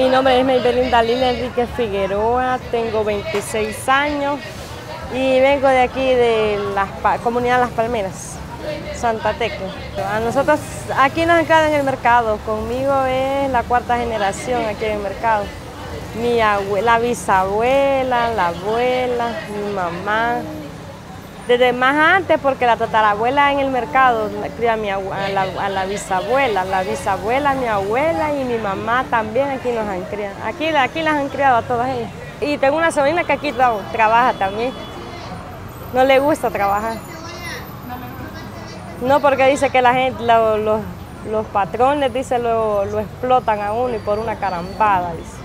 Mi nombre es Maybelline Dalila Enrique Figueroa, tengo 26 años y vengo de aquí de la comunidad Las Palmeras, Santa Tecla. A nosotros aquí nos encargan en el mercado, conmigo es la cuarta generación aquí en el mercado. Mi abuela, la bisabuela, la abuela, mi mamá, desde más antes, porque la tatarabuela en el mercado cría a, mi, a, la, bisabuela, la bisabuela, mi abuela y mi mamá también aquí nos han criado. Aquí, aquí las han criado a todas ellas. Y tengo una sobrina que aquí trabaja también. No le gusta trabajar. No, porque dice que la gente, los patrones, dice, lo, lo explotan a uno y por una carambada, dice.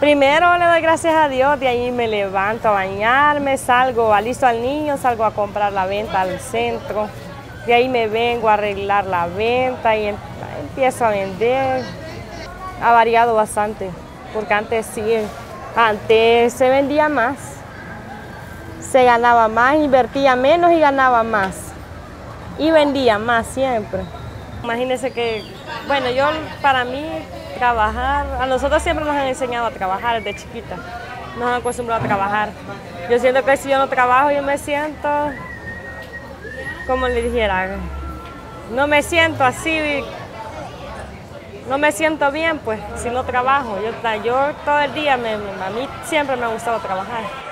Primero le doy gracias a Dios, de ahí me levanto a bañarme, salgo, alisto al niño, salgo a comprar la venta al centro. De ahí me vengo a arreglar la venta y em, empiezo a vender. Ha variado bastante, porque antes sí, antes se vendía más. Se ganaba más, invertía menos y ganaba más. Y vendía más siempre. Imagínense que, bueno, yo para mí trabajar. A nosotros siempre nos han enseñado a trabajar desde chiquita. Nos han acostumbrado a trabajar. Yo siento que si yo no trabajo, yo me siento, como le dijera, no me siento así, no me siento bien, pues, si no trabajo. Yo, yo todo el día, me, a mí siempre me ha gustado trabajar.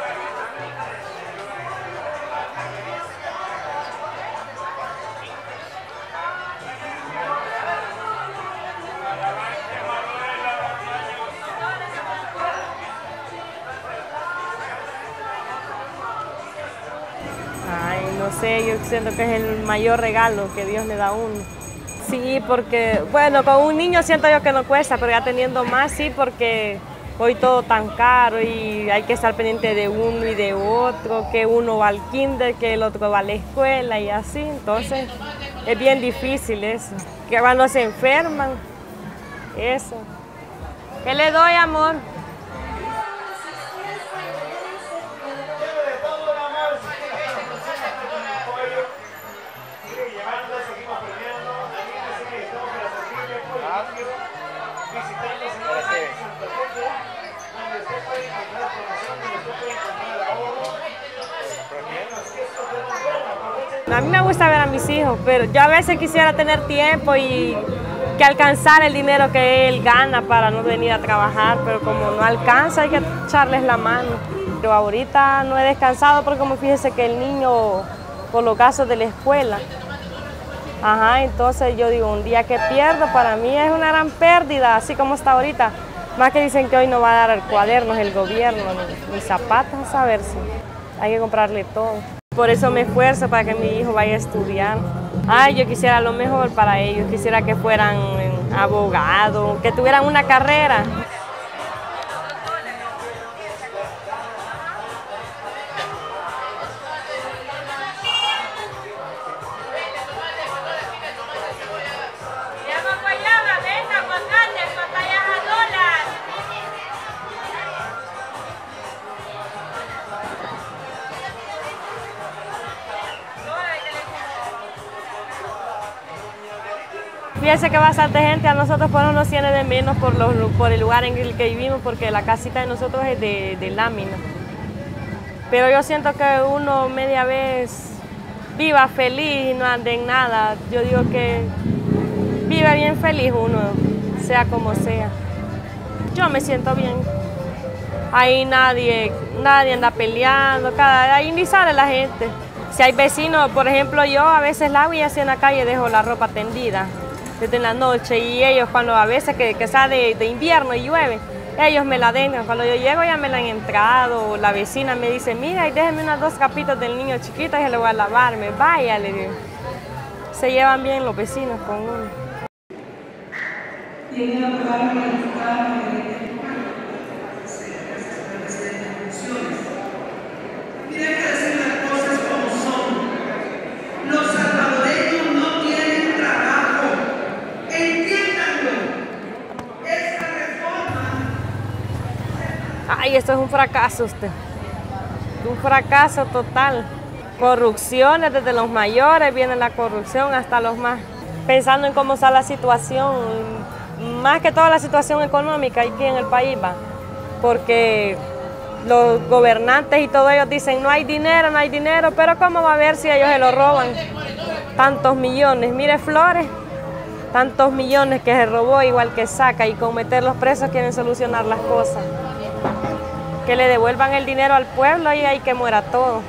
Sé, yo siento que es el mayor regalo que Dios le da a uno. Sí, porque, bueno, con un niño siento yo que no cuesta, pero ya teniendo más, sí, porque hoy todo tan caro y hay que estar pendiente de uno y de otro, que uno va al kinder, que el otro va a la escuela y así, entonces es bien difícil eso. Que cuando se enferman, eso. ¿Qué le doy, amor? A mí me gusta ver a mis hijos, pero yo a veces quisiera tener tiempo y que alcanzar el dinero que él gana para no venir a trabajar, pero como no alcanza hay que echarles la mano. Yo ahorita no he descansado porque como fíjese que el niño, por los casos de la escuela, ajá, entonces yo digo, un día que pierdo para mí es una gran pérdida, así como está ahorita. Más que dicen que hoy no va a dar el cuaderno el gobierno, ni, ni zapatos, a ver si hay que comprarle todo. Por eso me esfuerzo para que mi hijo vaya a estudiar. Ay, yo quisiera lo mejor para ellos, quisiera que fueran abogados, que tuvieran una carrera. Fíjense que bastante gente a nosotros por nos tiene de menos por, los, por el lugar en el que vivimos, porque la casita de nosotros es de, lámina. Pero yo siento que uno media vez viva feliz y no ande en nada. Yo digo que vive bien feliz uno, sea como sea. Yo me siento bien. Ahí nadie, nadie anda peleando, cada, ahí ni sale la gente. Si hay vecinos, por ejemplo, yo a veces la voy así en la calle dejo la ropa tendida desde la noche y ellos cuando a veces que, que de, invierno y llueve, ellos me la den, cuando yo llego ya me la han entrado, la vecina me dice, mira, y déjeme unas dos capitas del niño chiquito y se lo voy a lavarme, vaya. Se llevan bien los vecinos con uno. Ay, esto es un fracaso usted. Un fracaso total. Corrupciones desde los mayores, viene la corrupción hasta los más. Pensando en cómo está la situación, más que toda la situación económica aquí en el país va, porque los gobernantes y todos ellos dicen no hay dinero, no hay dinero, pero ¿cómo va a ver si ellos se lo roban? Tantos millones, mire Flores, tantos millones que se robó igual que saca y con meter los presos quieren solucionar las cosas. Que le devuelvan el dinero al pueblo y hay que muera todo.